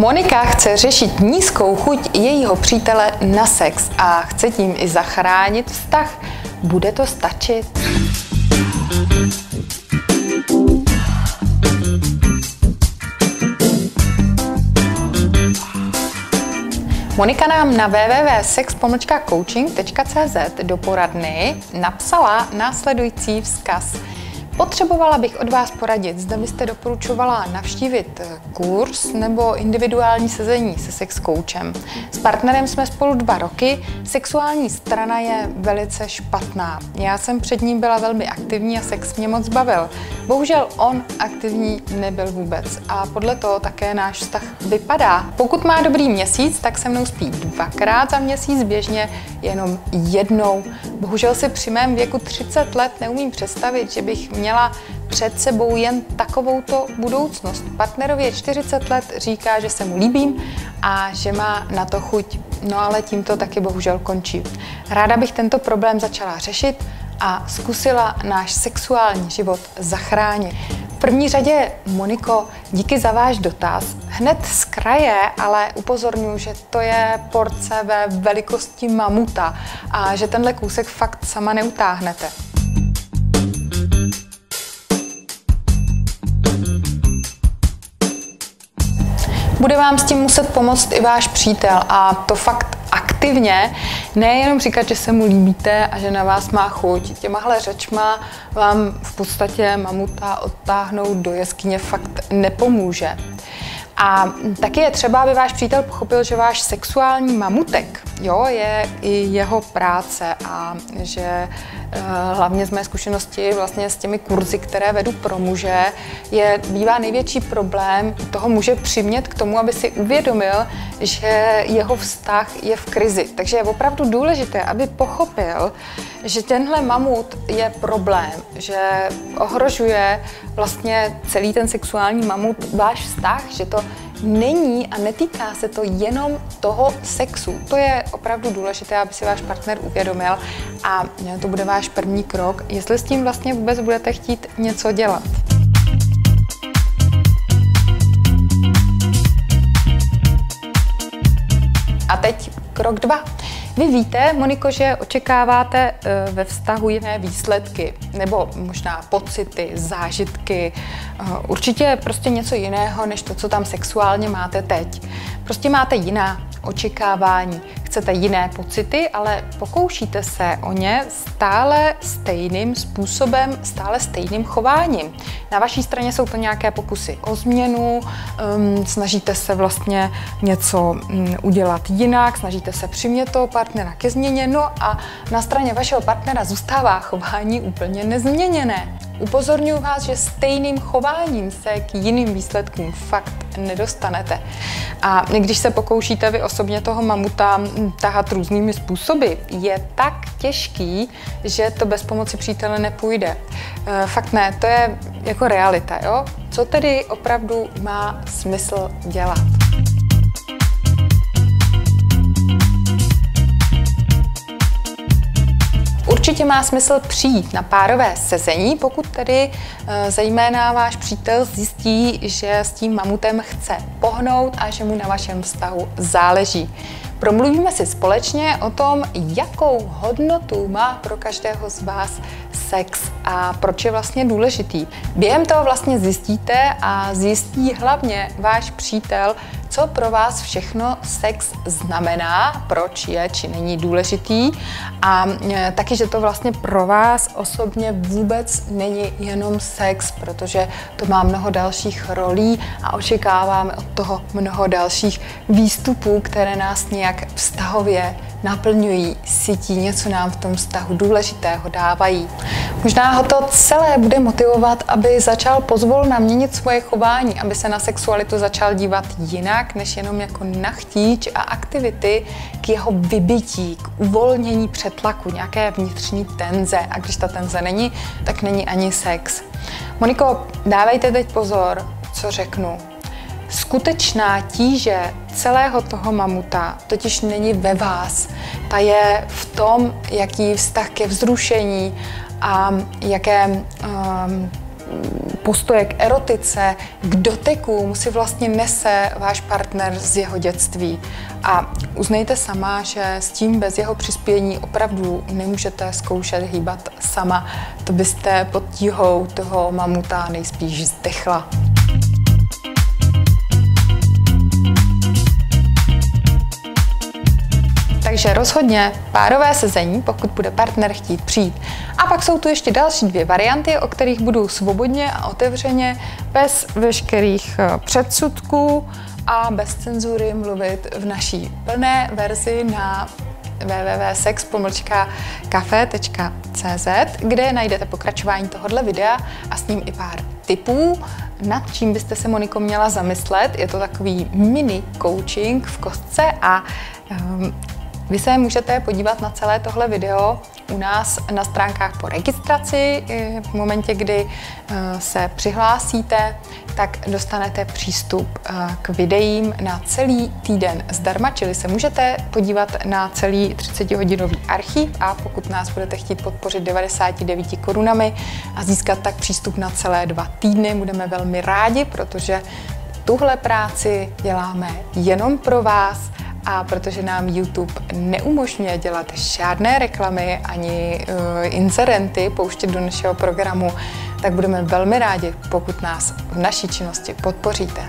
Monika chce řešit nízkou chuť jejího přítele na sex a chce tím i zachránit vztah. Bude to stačit? Monika nám na www.sex-coaching.cz do poradny napsala následující vzkaz – Potřebovala bych od vás poradit, zda byste doporučovala navštívit eh, kurz nebo individuální sezení se sex coachem. S partnerem jsme spolu dva roky, sexuální strana je velice špatná. Já jsem před ním byla velmi aktivní a sex mě moc bavil. Bohužel on aktivní nebyl vůbec a podle toho také náš vztah vypadá. Pokud má dobrý měsíc, tak se mnou spí dvakrát za měsíc, běžně jenom jednou. Bohužel si při mém věku 30 let neumím představit, že bych měla před sebou jen takovouto budoucnost. Partnerově 40 let říká, že se mu líbím a že má na to chuť. No ale tím to taky bohužel končí. Ráda bych tento problém začala řešit a zkusila náš sexuální život zachránit. V první řadě, Moniko, díky za váš dotaz. Hned z kraje, ale upozorňuji, že to je porce ve velikosti mamuta a že tenhle kousek fakt sama neutáhnete. Bude vám s tím muset pomoct i váš přítel a to fakt aktivně, nejenom říkat, že se mu líbíte a že na vás má chuť. Těmahle řečma vám v podstatě mamuta odtáhnout do jeskyně fakt nepomůže. A taky je třeba, aby váš přítel pochopil, že váš sexuální mamutek jo, je i jeho práce a že eh, hlavně z mé zkušenosti vlastně s těmi kurzy, které vedu pro muže, je bývá největší problém toho muže přimět k tomu, aby si uvědomil, že jeho vztah je v krizi. Takže je opravdu důležité, aby pochopil, že tenhle mamut je problém, že ohrožuje vlastně celý ten sexuální mamut váš vztah, že to není a netýká se to jenom toho sexu. To je opravdu důležité, aby si váš partner uvědomil a to bude váš první krok, jestli s tím vlastně vůbec budete chtít něco dělat. A teď krok dva. Vy víte, Moniko, že očekáváte eh, ve vztahu jiné výsledky, nebo možná pocity, zážitky, eh, určitě prostě něco jiného, než to, co tam sexuálně máte teď. Prostě máte jiná očekávání chcete jiné pocity, ale pokoušíte se o ně stále stejným způsobem, stále stejným chováním. Na vaší straně jsou to nějaké pokusy o změnu, um, snažíte se vlastně něco um, udělat jinak, snažíte se přimět toho partnera ke změně, no a na straně vašeho partnera zůstává chování úplně nezměněné. Upozorňuji vás, že stejným chováním se k jiným výsledkům fakt nedostanete. A když se pokoušíte vy osobně toho mamuta tahat různými způsoby, je tak těžký, že to bez pomoci přítele nepůjde. E, fakt ne, to je jako realita, jo? Co tedy opravdu má smysl dělat? Určitě má smysl přijít na párové sezení, pokud tedy e, zejména váš přítel zjistí, že s tím mamutem chce pohnout a že mu na vašem vztahu záleží. Promluvíme si společně o tom, jakou hodnotu má pro každého z vás sex a proč je vlastně důležitý. Během toho vlastně zjistíte a zjistí hlavně váš přítel, co pro vás všechno sex znamená, proč je či není důležitý? A e, taky, že to vlastně pro vás osobně vůbec není jenom sex, protože to má mnoho dalších rolí a očekáváme od toho mnoho dalších výstupů, které nás nějak vztahově naplňují, sytí, něco nám v tom vztahu důležitého dávají. Možná ho to celé bude motivovat, aby začal pozvolna měnit svoje chování, aby se na sexualitu začal dívat jinak, než jenom jako na chtíč a aktivity k jeho vybití, k uvolnění přetlaku, nějaké vnitřní tenze. A když ta tenze není, tak není ani sex. Moniko, dávejte teď pozor, co řeknu. Skutečná tíže celého toho mamuta totiž není ve vás. Ta je v tom, jaký vztah ke vzrušení a jaké um, postoje k erotice, k dotykům si vlastně nese váš partner z jeho dětství. A uznejte sama, že s tím bez jeho přispění opravdu nemůžete zkoušet hýbat sama. To byste pod tíhou toho mamuta nejspíš zdechla. Takže rozhodně párové sezení, pokud bude partner chtít přijít. A pak jsou tu ještě další dvě varianty, o kterých budu svobodně a otevřeně, bez veškerých eh, předsudků a bez cenzury mluvit v naší plné verzi na www.sex.cafe.cz, kde najdete pokračování tohohle videa a s ním i pár tipů, nad čím byste se Moniko měla zamyslet. Je to takový mini coaching v kostce a um, vy se můžete podívat na celé tohle video u nás na stránkách po registraci. V momentě, kdy eh, se přihlásíte, tak dostanete přístup eh, k videím na celý týden zdarma, čili se můžete podívat na celý 30-hodinový archiv a pokud nás budete chtít podpořit 99 korunami a získat tak přístup na celé dva týdny, budeme velmi rádi, protože tuhle práci děláme jenom pro vás a protože nám YouTube neumožňuje dělat žádné reklamy ani uh, inzerenty pouštět do našeho programu, tak budeme velmi rádi, pokud nás v naší činnosti podpoříte.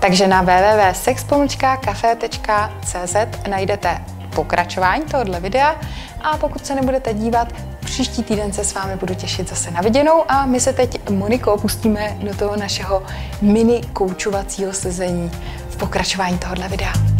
Takže na www.sexpomočka.cafe.cz najdete pokračování tohoto videa a pokud se nebudete dívat, příští týden se s vámi budu těšit zase na viděnou a my se teď, Moniko, pustíme do toho našeho mini koučovacího sezení v pokračování tohoto videa.